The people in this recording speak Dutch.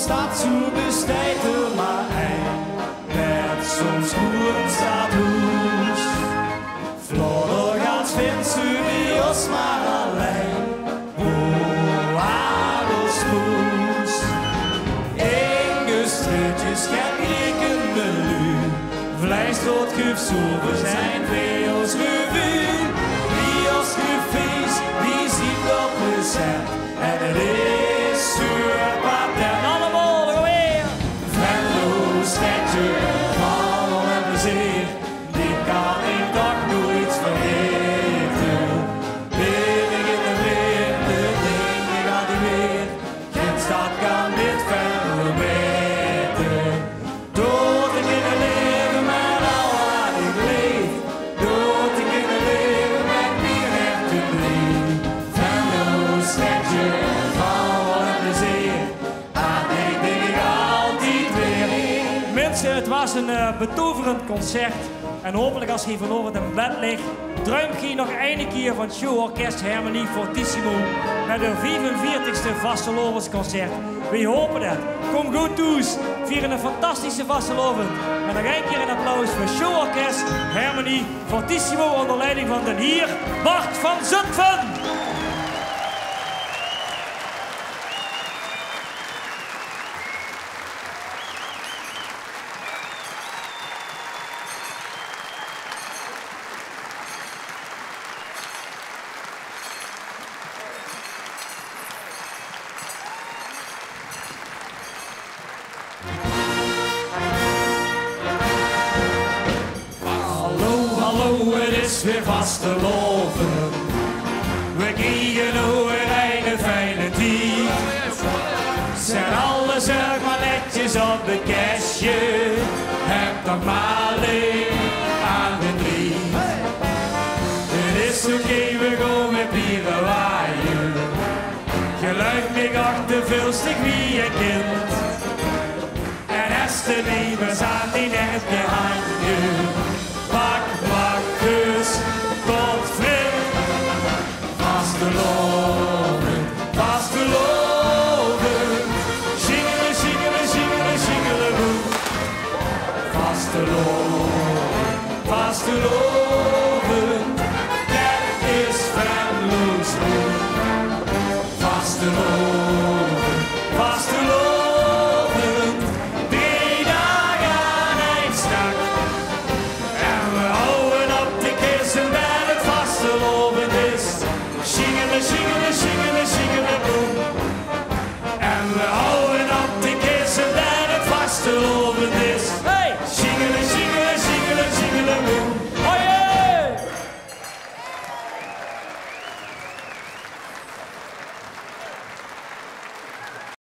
staat zu er maar een. Met soms goed staat vindt ze bij ons maar alleen. Alles. Ingestrutjes gaat ik een menu. Vlees tot gifsoeven zijn ons revue. Wie als gefeest, wie ziet op recept. En is het was een eh, betoverend concert. En hopelijk als je vanavond in bed ligt, druimt je nog een keer van het showorkest Harmonie Fortissimo met hun 45ste vastelovensconcert. We hopen het. Kom goed toes. Vieren een fantastische vastelovend. En nog een keer een applaus voor showorkest Harmonie Fortissimo onder leiding van de hier Bart van Zutphen. Hallo, het is weer vast te loven. We krijgen nu een hele fijne tijd. Zet alles erg maar op het kastje. Heb toch maar aan de drie. Het is oké, we gaan met bieren waaien. Geluid me achter veel stuk wie een kind. En als de levens aan die je handen. Pak, pak, Het is verloos Vast.